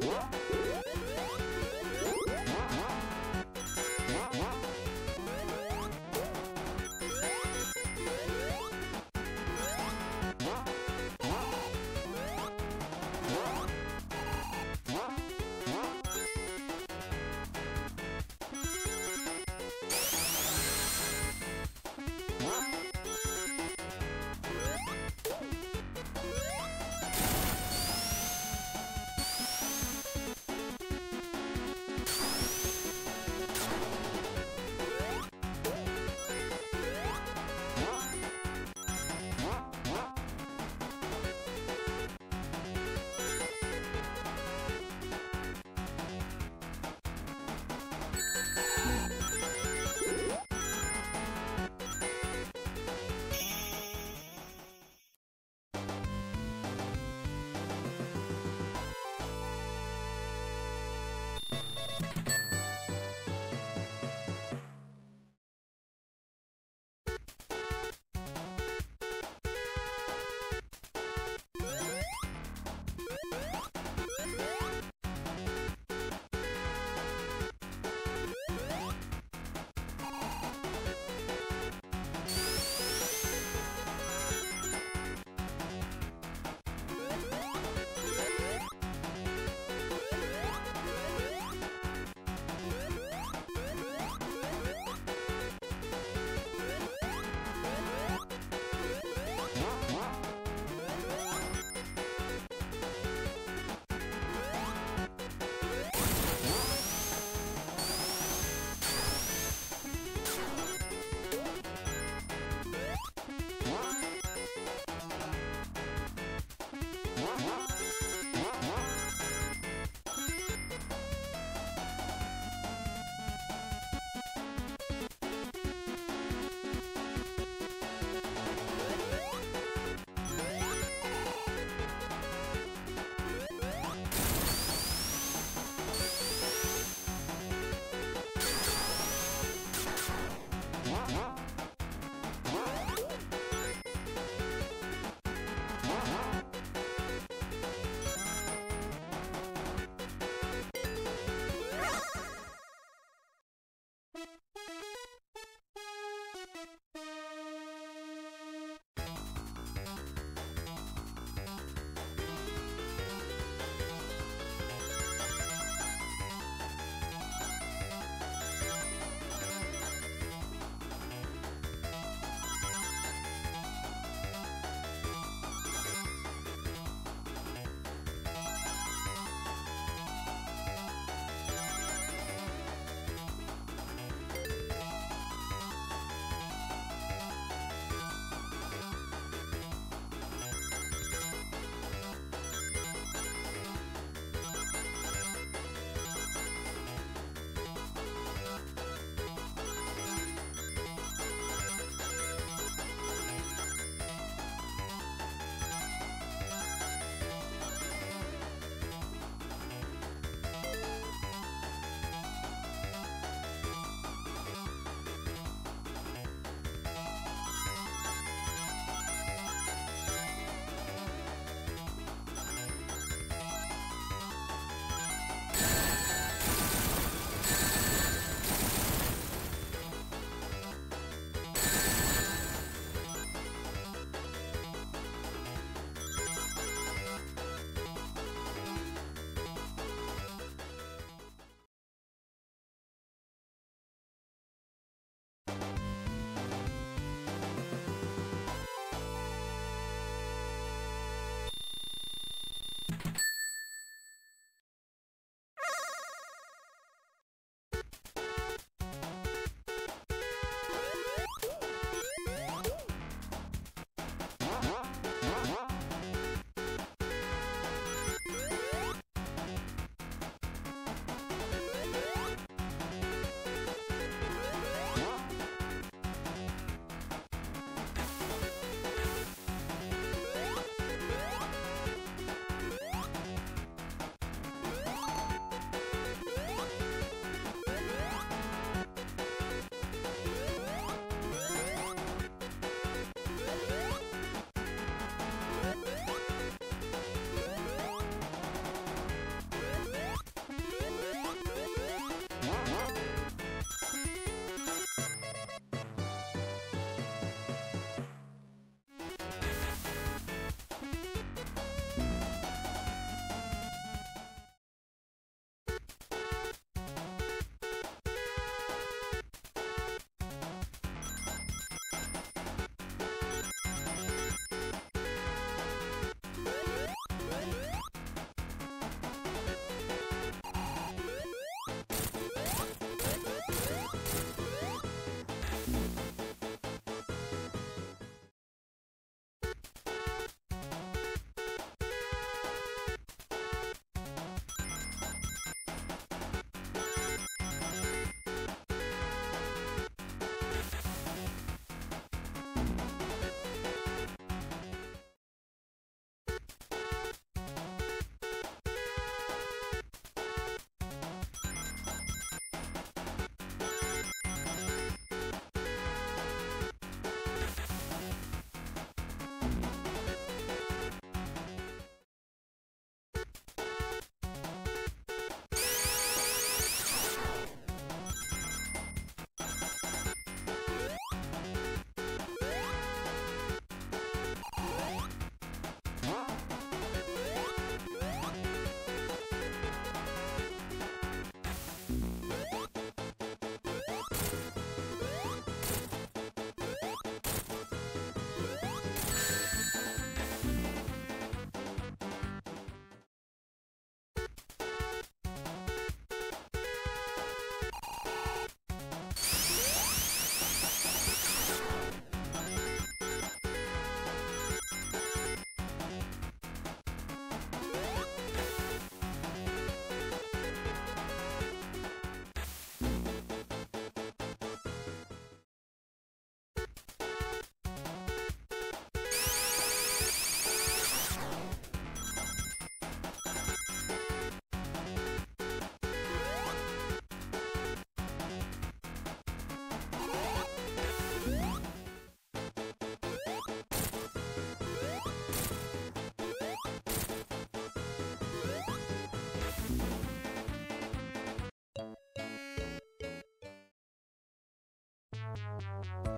What? Música